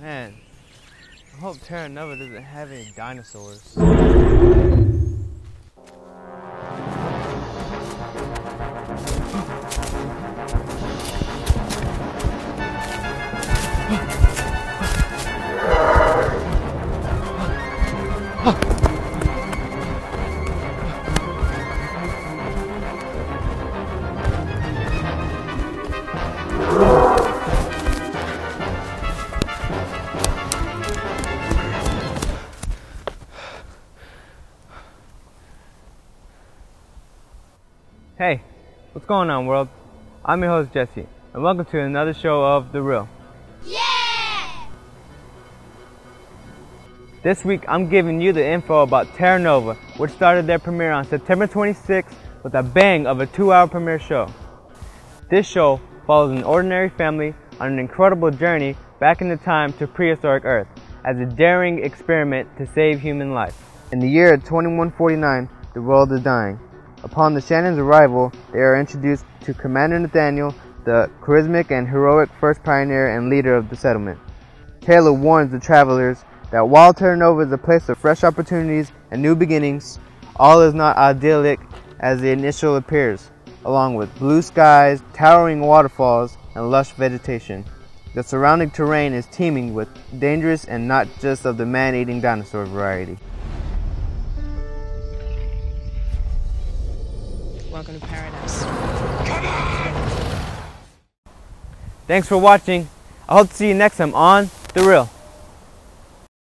Man, I hope Terra Nova doesn't have any dinosaurs. Hey, what's going on, world? I'm your host, Jesse, and welcome to another show of The Reel. Yeah! This week, I'm giving you the info about Terra Nova, which started their premiere on September 26th with a bang of a two hour premiere show. This show follows an ordinary family on an incredible journey back in the time to prehistoric Earth as a daring experiment to save human life. In the year 2149, the world is dying. Upon the Shannon's arrival, they are introduced to Commander Nathaniel, the charismatic and heroic first pioneer and leader of the settlement. Taylor warns the travelers that while Terra Nova is a place of fresh opportunities and new beginnings, all is not idyllic as the initial appears, along with blue skies, towering waterfalls, and lush vegetation. The surrounding terrain is teeming with dangerous and not just of the man-eating dinosaur variety. Welcome to paradise. Thanks for watching. I hope to see you next time on The Reel.